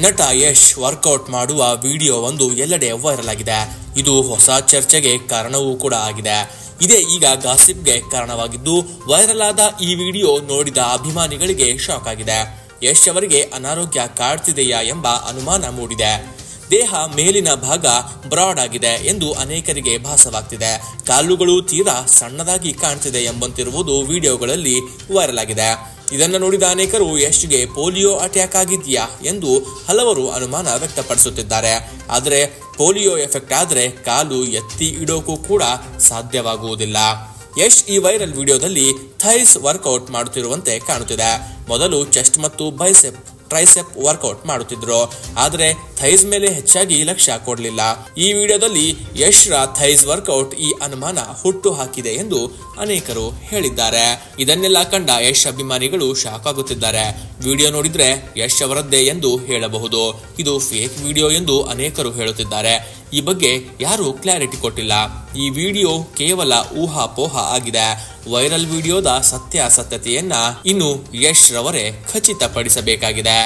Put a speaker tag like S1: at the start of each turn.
S1: ನಟ ಯಶ್ ವರ್ಕೌಟ್ ಮಾಡುವ ವಿಡಿಯೋ ಒಂದು ಎಲ್ಲೆಡೆ ವೈರಲ್ ಆಗಿದೆ. ಇದು ಹೊಸ ಚರ್ಚೆಗೆ ಕಾರಣವೂ ಕೂಡ ಆಗಿದೆ. ಇದೇ ಈಗ ಗಾಸಿಪ್ಗೆ ಕಾರಣವಾಗಿದ್ದು, ವೈರಲ್ ಆದ ಈ ವಿಡಿಯೋ ನೋಡಿದ ಅಭಿಮಾನಿಗಳಿಗೆ ಶಾಕ್ ಆಗಿದೆ. ಯಶ್ ಅವರಿಗೆ ಅನಾರೋಗ್ಯ ಕಾಡ್ತಿದೆಯಾ ಎಂಬ ಅನುಮಾನ ಮೂಡಿದೆ. ದೇಹ ಮೇಲಿನ ಭಾಗ ಬ್ರಾಡ್ ಆಗಿದೆ ಎಂದು ಅನೇಕರಿಗೆ ಭಾಸವಾಗ್ತಿದೆ. ಕಾಲುಗಳು ತೀರಾ ಸಣ್ಣದಾಗಿ ಕಾಣ್ತಿದೆ ಎಂಬಂತಿರುವುದು ವಿಡಿಯೋಗಳಲ್ಲಿ ವೈರಲ್ ಆಗಿದೆ. ಇದನ್ನು ನೋಡಿದ ಅನೇಕರು, ಯಶ್ಗೆ ಪೋಲಿಯೋ ಅಟ್ಯಾಕ್ ಆಗಿದೆಯಾ ಎಂದು ಹಲವರು ಅನುಮಾನ ವ್ಯಕ್ತಪಡಿಸುತ್ತಿದ್ದಾರೆ. ಆದರೆ, ಪೋಲಿಯೋ ಎಫೆಕ್ಟ್ ಆದರೆ ಕಾಲು ಎತ್ತಿ ಇಡೋಕ್ಕೂ ಕೂಡ ಸಾಧ್ಯವಾಗುವುದಿಲ್ಲ. ಯಶ್ ಈ ವೈರಲ್ ವಿಡಿಯೋದಲ್ಲಿ ಥೈಸ್ ವರ್ಕೌಟ್ ಮಾಡುತ್ತಿರುವಂತೆ ಕಾಣುತ್ತಿದೆ. ಮೊದಲು ಚೆಸ್ಟ್ ಮತ್ತು ಬೈಸೆಪ್ ಟ್ರೈಸೆಪ್ ವರ್ಕೌಟ್ ಮಾಡುತ್ತಿದ್ರು. ಆದರೆ ಥೈಸ್ ಮೇಲೆ ಹೆಚ್ಚಾಗಿ ಲಕ್ಷ್ಯ ಕೊಡಲಿಲ್ಲ. ಈ ವಿಡಿಯೋದಲ್ಲಿ ಯಶ್ ರ ಥೈಸ್ ವರ್ಕೌಟ್ ಈ ಅನುಮಾನ ಹುಟ್ಟು ಹಾಕಿದೆ ಎಂದು ಅನೇಕರು ಹೇಳಿದ್ದಾರೆ. ಇದನ್ನೆಲ್ಲ ಕಂಡ ಯಶ್ ಅಭಿಮಾನಿಗಳು ಶಾಕ್ ಆಗುತ್ತಿದ್ದಾರೆ ವಿಡಿಯೋ ನೋಡಿದ್ರೆ ಯಶ್ ಅವರದ್ದೇ ಎಂದು ಹೇಳಬಹುದು. ಇದು ಫೇಕ್ ವಿಡಿಯೋ ಎಂದು ಅನೇಕರು ಹೇಳುತ್ತಿದ್ದಾರೆ. ಈ ಬಗ್ಗೆ ಯಾರೂ ಕ್ಲಾರಿಟಿ ಕೊಟ್ಟಿಲ್ಲ. ಈ ವಿಡಿಯೋ ಕೇವಲ ಊಹಾಪೋಹ ಆಗಿದೆ. ವೈರಲ್ ವಿಡಿಯೋದ ಸತ್ಯಾಸತ್ಯತೆಯನ್ನ ಇನ್ನು ಯಶ್ ರವರೇ ಖಚಿತಪಡಿಸಬೇಕಾಗಿದೆ.